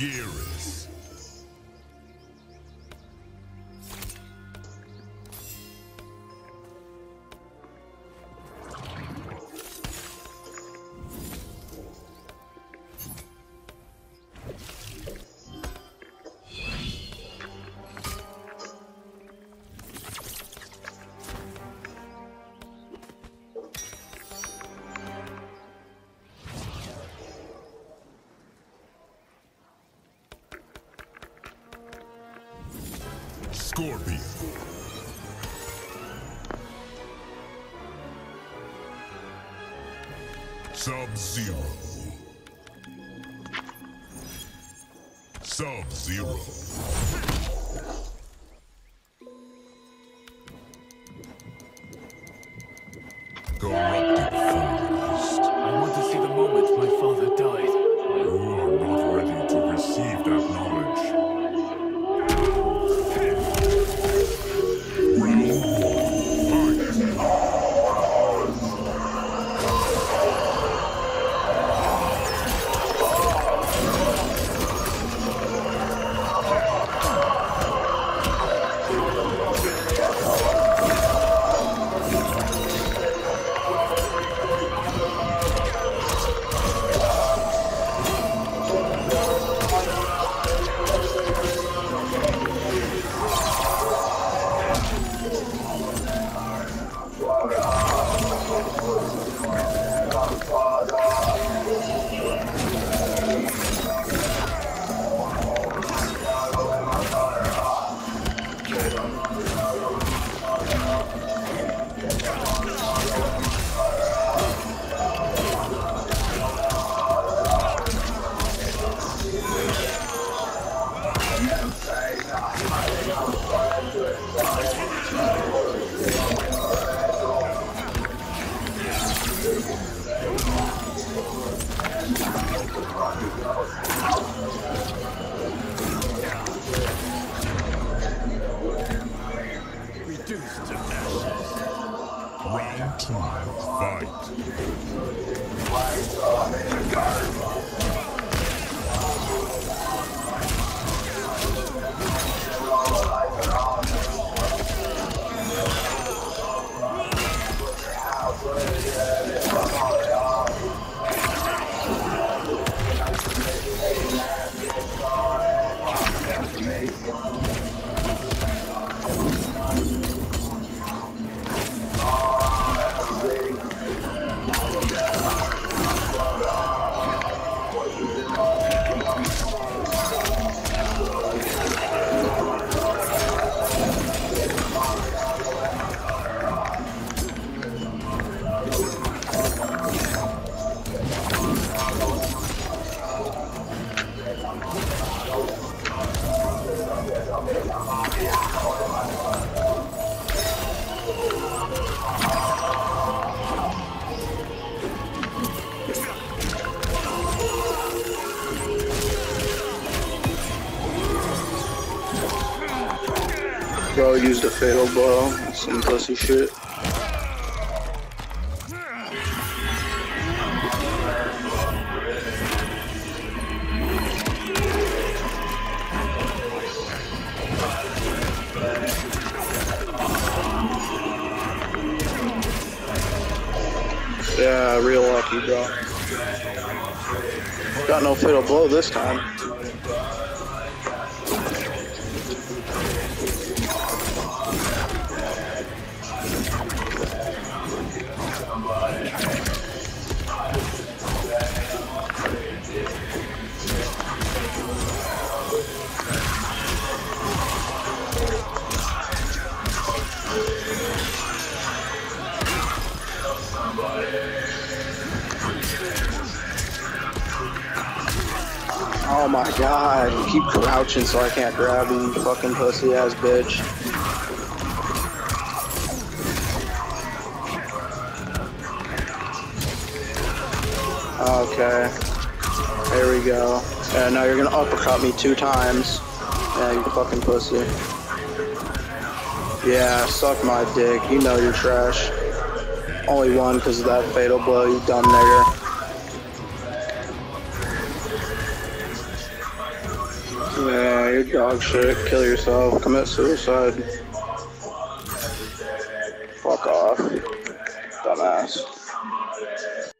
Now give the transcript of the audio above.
Geras. Scorpion. Sub-Zero. Sub-Zero. Fight. Bro used a fatal blow. Some pussy shit. Yeah, real lucky, bro. Got no fatal blow this time. Oh my god, you keep crouching so I can't grab you, you fucking pussy ass bitch. Okay. There we go. And now you're gonna uppercut me two times. Yeah, you fucking pussy. Yeah, suck my dick. You know you're trash. Only one because of that fatal blow, you dumb nigger. Yeah, you're dog shit. Kill yourself. Commit suicide. Fuck off. Dumbass.